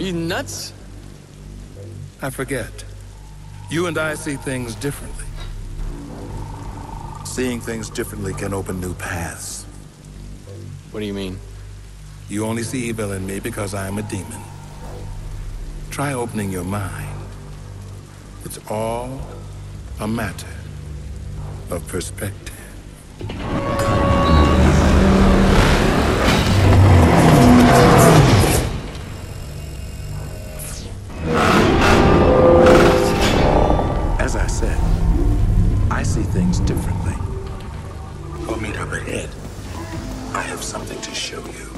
Are you nuts? I forget. You and I see things differently. Seeing things differently can open new paths. What do you mean? You only see evil in me because I am a demon. Try opening your mind. It's all a matter of perspective. Ahead. I have something to show you.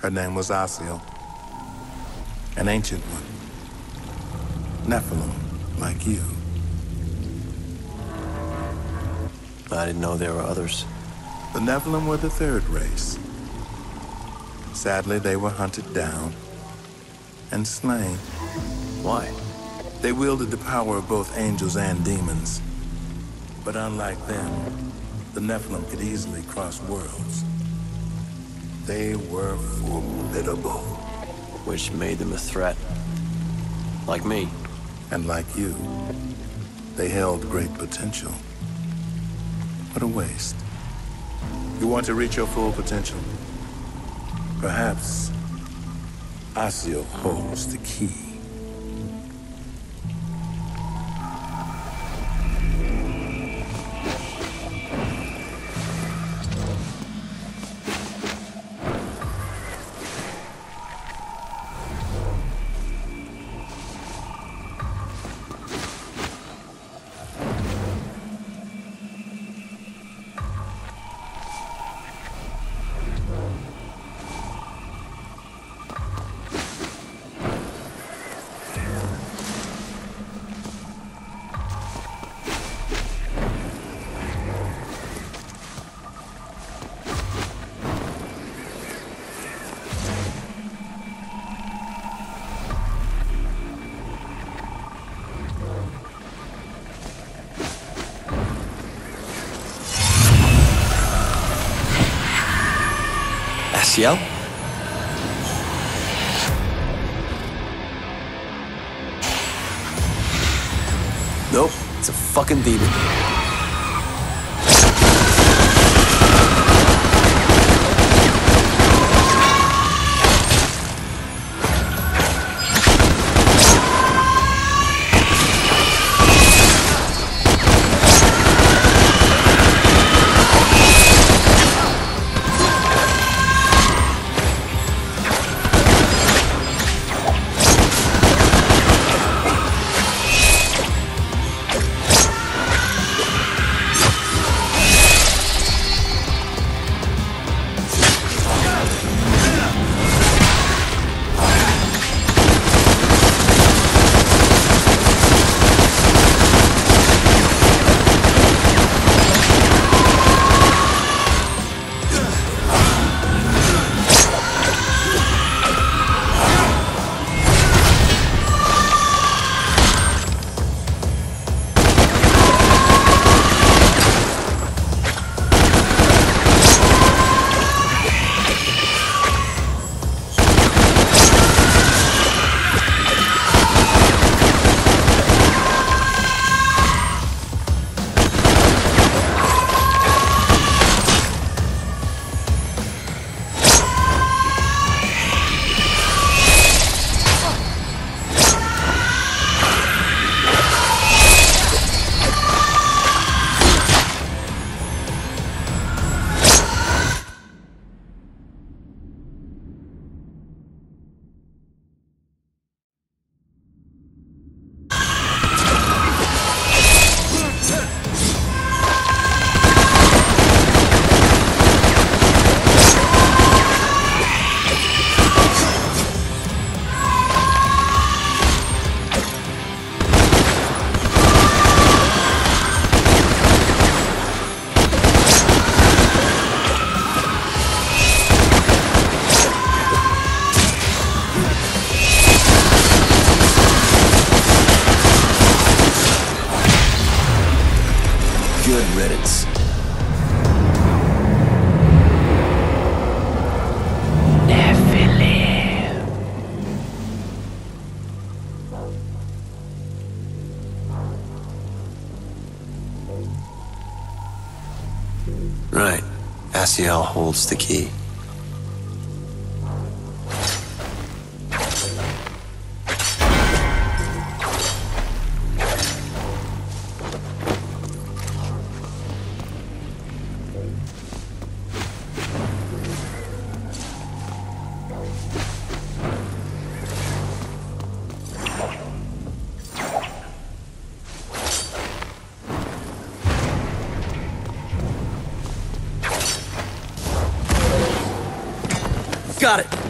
Her name was Asiel. An ancient one. Nephilim, like you. I didn't know there were others. The Nephilim were the third race. Sadly, they were hunted down and slain. Why? They wielded the power of both angels and demons. But unlike them, the Nephilim could easily cross worlds. They were formidable. Which made them a threat. Like me. And like you, they held great potential. What a waste. You want to reach your full potential? Perhaps Asiel holds the key. Nope, it's a fucking demon. Asiel holds the key. Got it.